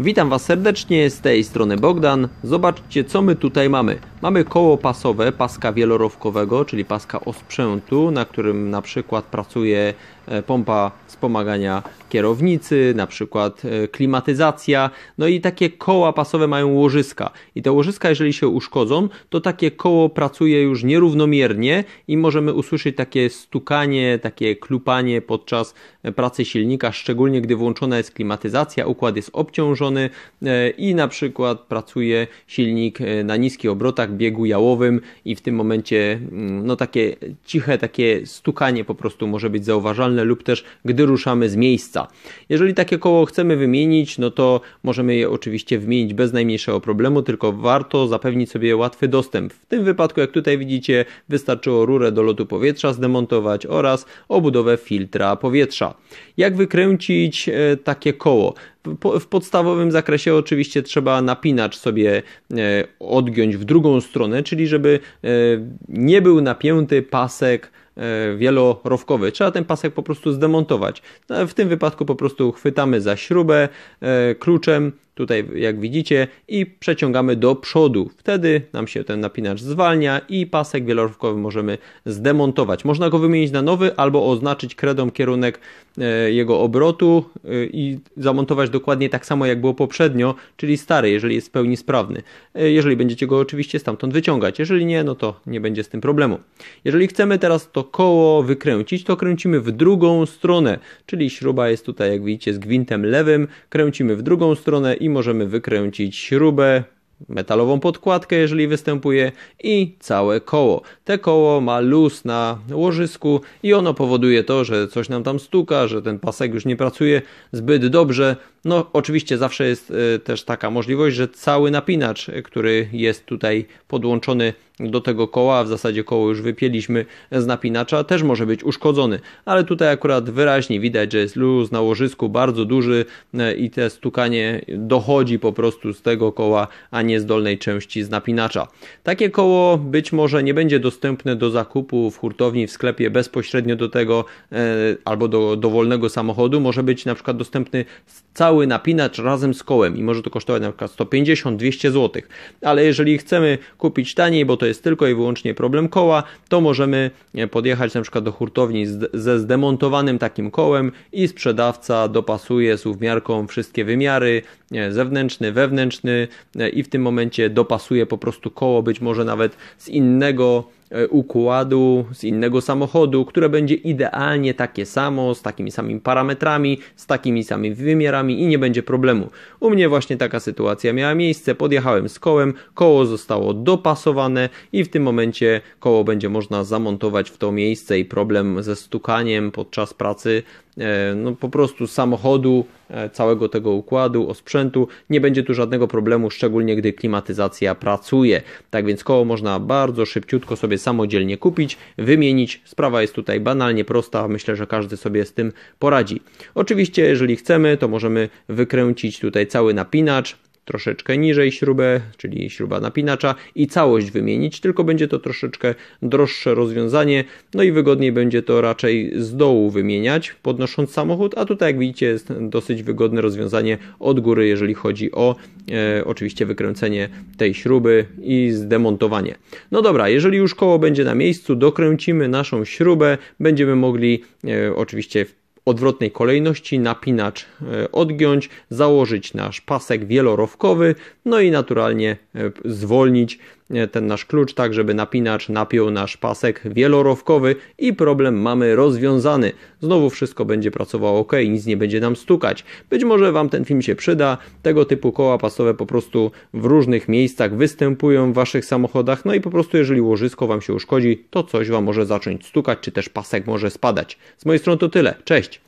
Witam Was serdecznie, z tej strony Bogdan. Zobaczcie co my tutaj mamy. Mamy koło pasowe paska wielorowkowego, czyli paska osprzętu, na którym na przykład pracuje e, pompa wspomagania kierownicy, na przykład e, klimatyzacja. No i takie koła pasowe mają łożyska. I te łożyska, jeżeli się uszkodzą, to takie koło pracuje już nierównomiernie i możemy usłyszeć takie stukanie, takie klupanie podczas e, pracy silnika, szczególnie gdy włączona jest klimatyzacja, układ jest obciążony i na przykład pracuje silnik na niskich obrotach, biegu jałowym i w tym momencie mm, no takie ciche, takie stukanie po prostu może być zauważalne lub też gdy ruszamy z miejsca. Jeżeli takie koło chcemy wymienić, no to możemy je oczywiście wymienić bez najmniejszego problemu, tylko warto zapewnić sobie łatwy dostęp. W tym wypadku, jak tutaj widzicie, wystarczyło rurę do lotu powietrza zdemontować oraz obudowę filtra powietrza. Jak wykręcić e, takie koło? W podstawowym zakresie oczywiście trzeba napinacz sobie e, odgiąć w drugą stronę, czyli żeby e, nie był napięty pasek e, wielorowkowy. Trzeba ten pasek po prostu zdemontować. No, w tym wypadku po prostu chwytamy za śrubę kluczem, tutaj jak widzicie i przeciągamy do przodu. Wtedy nam się ten napinacz zwalnia i pasek wielorowkowy możemy zdemontować. Można go wymienić na nowy albo oznaczyć kredą kierunek e, jego obrotu e, i zamontować dokładnie tak samo jak było poprzednio, czyli stary, jeżeli jest w pełni sprawny. E, jeżeli będziecie go oczywiście stamtąd wyciągać, jeżeli nie, no to nie będzie z tym problemu. Jeżeli chcemy teraz to koło wykręcić, to kręcimy w drugą stronę, czyli śruba jest tutaj jak widzicie z gwintem lewym, kręcimy w drugą stronę i możemy wykręcić śrubę, metalową podkładkę, jeżeli występuje i całe koło. Te koło ma luz na łożysku i ono powoduje to, że coś nam tam stuka, że ten pasek już nie pracuje zbyt dobrze. No oczywiście zawsze jest y, też taka możliwość, że cały napinacz, który jest tutaj podłączony do tego koła, w zasadzie koło już wypieliśmy z napinacza, też może być uszkodzony, ale tutaj akurat wyraźnie widać, że jest luz na łożysku bardzo duży y, i te stukanie dochodzi po prostu z tego koła, a nie z dolnej części z napinacza. Takie koło być może nie będzie dostępne do zakupu w hurtowni, w sklepie bezpośrednio do tego y, albo do dowolnego samochodu, może być na przykład dostępny cały cały napinacz razem z kołem i może to kosztować na przykład 150-200 zł. Ale jeżeli chcemy kupić taniej, bo to jest tylko i wyłącznie problem koła, to możemy e, podjechać na przykład do hurtowni ze zdemontowanym takim kołem i sprzedawca dopasuje suwmiarką wszystkie wymiary, e, zewnętrzny, wewnętrzny e, i w tym momencie dopasuje po prostu koło, być może nawet z innego układu z innego samochodu, które będzie idealnie takie samo, z takimi samymi parametrami, z takimi samymi wymiarami i nie będzie problemu. U mnie właśnie taka sytuacja miała miejsce, podjechałem z kołem, koło zostało dopasowane i w tym momencie koło będzie można zamontować w to miejsce i problem ze stukaniem podczas pracy E, no po prostu samochodu, e, całego tego układu, osprzętu. Nie będzie tu żadnego problemu, szczególnie gdy klimatyzacja pracuje. Tak więc koło można bardzo szybciutko sobie samodzielnie kupić, wymienić. Sprawa jest tutaj banalnie prosta, myślę, że każdy sobie z tym poradzi. Oczywiście, jeżeli chcemy, to możemy wykręcić tutaj cały napinacz, troszeczkę niżej śrubę, czyli śruba napinacza i całość wymienić, tylko będzie to troszeczkę droższe rozwiązanie, no i wygodniej będzie to raczej z dołu wymieniać, podnosząc samochód, a tutaj jak widzicie jest dosyć wygodne rozwiązanie od góry, jeżeli chodzi o e, oczywiście wykręcenie tej śruby i zdemontowanie. No dobra, jeżeli już koło będzie na miejscu, dokręcimy naszą śrubę, będziemy mogli e, oczywiście odwrotnej kolejności napinacz e, odgiąć, założyć nasz pasek wielorowkowy, no i naturalnie e, zwolnić ten nasz klucz tak, żeby napinacz napiął nasz pasek wielorowkowy i problem mamy rozwiązany. Znowu wszystko będzie pracowało ok, nic nie będzie nam stukać. Być może Wam ten film się przyda. Tego typu koła pasowe po prostu w różnych miejscach występują w Waszych samochodach. No i po prostu jeżeli łożysko Wam się uszkodzi, to coś Wam może zacząć stukać, czy też pasek może spadać. Z mojej strony to tyle. Cześć!